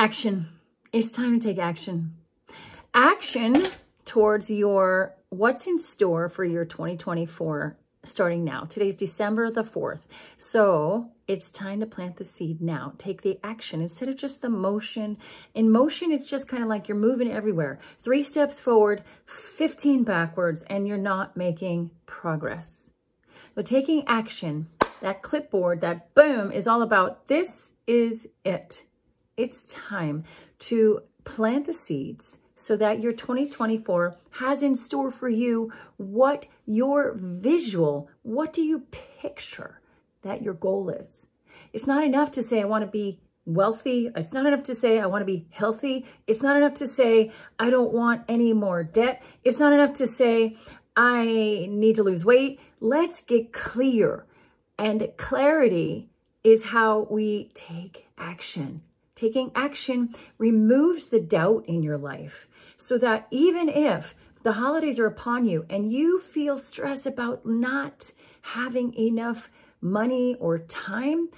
Action. It's time to take action. Action towards your what's in store for your 2024 starting now. Today's December the 4th. So it's time to plant the seed now. Take the action instead of just the motion. In motion, it's just kind of like you're moving everywhere. Three steps forward, 15 backwards, and you're not making progress. But taking action, that clipboard, that boom, is all about this is it. It's time to plant the seeds so that your 2024 has in store for you what your visual, what do you picture that your goal is. It's not enough to say, I want to be wealthy. It's not enough to say, I want to be healthy. It's not enough to say, I don't want any more debt. It's not enough to say, I need to lose weight. Let's get clear. And clarity is how we take action. Taking action removes the doubt in your life so that even if the holidays are upon you and you feel stress about not having enough money or time,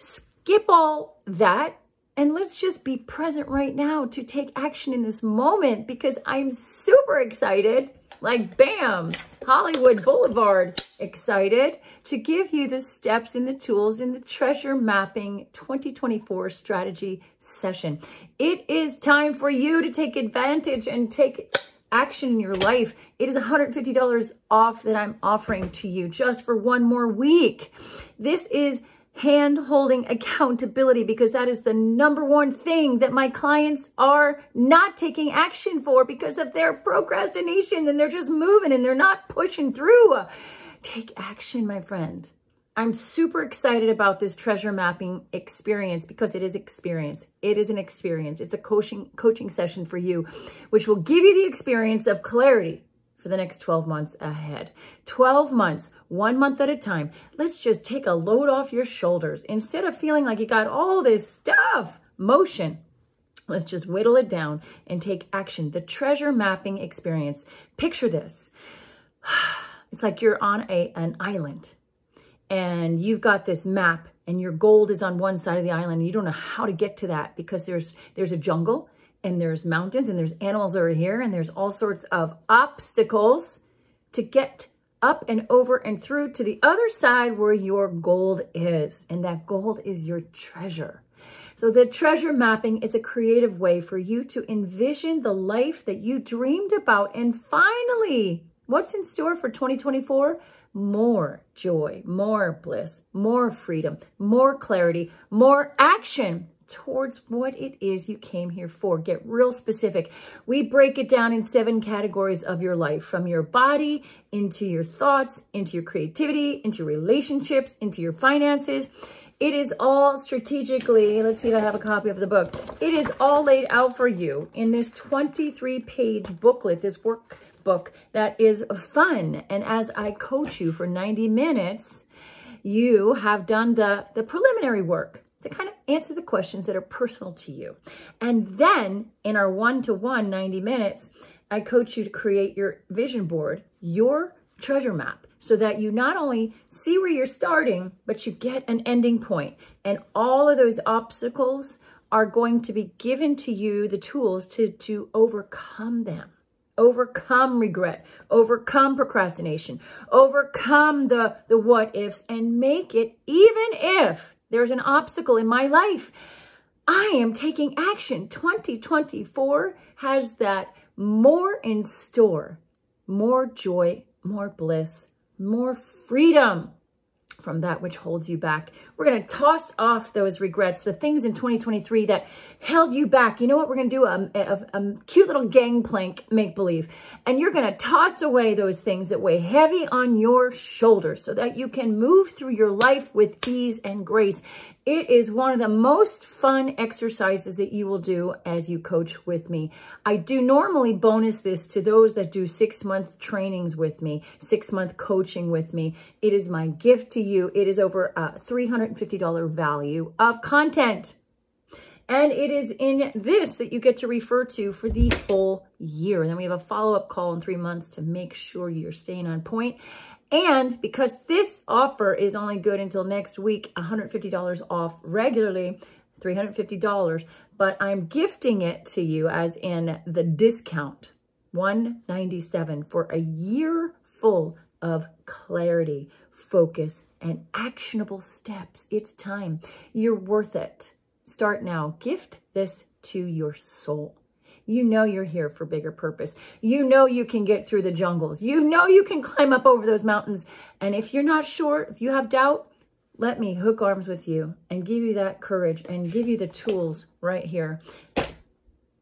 skip all that and let's just be present right now to take action in this moment because I'm super excited, like bam, Hollywood Boulevard excited to give you the steps and the tools in the Treasure Mapping 2024 strategy session. It is time for you to take advantage and take action in your life. It is $150 off that I'm offering to you just for one more week. This is hand holding accountability because that is the number one thing that my clients are not taking action for because of their procrastination and they're just moving and they're not pushing through. Take action, my friend. I'm super excited about this treasure mapping experience because it is experience. It is an experience. It's a coaching coaching session for you, which will give you the experience of clarity for the next 12 months ahead. 12 months, one month at a time. Let's just take a load off your shoulders. Instead of feeling like you got all this stuff, motion, let's just whittle it down and take action. The treasure mapping experience. Picture this. It's like you're on a an island and you've got this map and your gold is on one side of the island and you don't know how to get to that because there's there's a jungle and there's mountains and there's animals over here and there's all sorts of obstacles to get up and over and through to the other side where your gold is. And that gold is your treasure. So the treasure mapping is a creative way for you to envision the life that you dreamed about. And finally, what's in store for 2024? more joy, more bliss, more freedom, more clarity, more action towards what it is you came here for. Get real specific. We break it down in seven categories of your life, from your body into your thoughts, into your creativity, into relationships, into your finances. It is all strategically, let's see if I have a copy of the book. It is all laid out for you in this 23 page booklet, this work book that is fun. And as I coach you for 90 minutes, you have done the, the preliminary work to kind of answer the questions that are personal to you. And then in our one-to-one -one 90 minutes, I coach you to create your vision board, your treasure map, so that you not only see where you're starting, but you get an ending point. And all of those obstacles are going to be given to you the tools to, to overcome them overcome regret, overcome procrastination, overcome the, the what ifs, and make it, even if there's an obstacle in my life, I am taking action. 2024 has that more in store, more joy, more bliss, more freedom from that which holds you back. We're going to toss off those regrets, the things in 2023 that held you back. You know what? We're going to do um, a, a, a um, cute little gangplank make-believe. And you're going to toss away those things that weigh heavy on your shoulders so that you can move through your life with ease and grace. It is one of the most fun exercises that you will do as you coach with me. I do normally bonus this to those that do six-month trainings with me, six-month coaching with me. It is my gift to you. It is over a $350 value of content. And it is in this that you get to refer to for the full year. And then we have a follow-up call in three months to make sure you're staying on point. And because this offer is only good until next week, $150 off regularly, $350, but I'm gifting it to you as in the discount, 197 for a year full of clarity, focus, and actionable steps. It's time. You're worth it. Start now. Gift this to your soul. You know you're here for bigger purpose. You know you can get through the jungles. You know you can climb up over those mountains. And if you're not sure, if you have doubt, let me hook arms with you and give you that courage and give you the tools right here.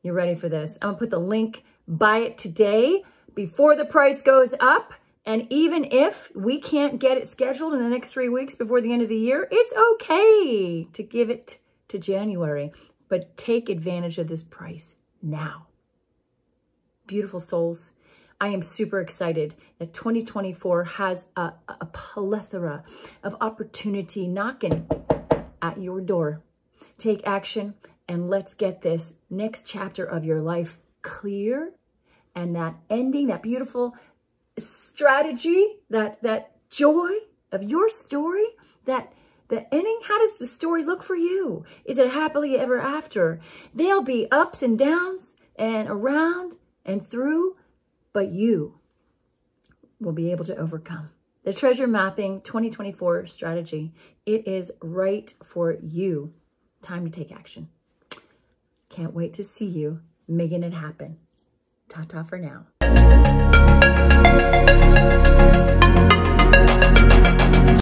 You're ready for this. I'm to put the link, buy it today before the price goes up. And even if we can't get it scheduled in the next three weeks before the end of the year, it's okay to give it to January. But take advantage of this price now. Beautiful souls, I am super excited that 2024 has a, a plethora of opportunity knocking at your door. Take action and let's get this next chapter of your life clear and that ending, that beautiful strategy, that, that joy of your story, that the ending, how does the story look for you? Is it happily ever after? There'll be ups and downs and around and through, but you will be able to overcome. The Treasure Mapping 2024 strategy, it is right for you. Time to take action. Can't wait to see you making it happen. Ta-ta for now.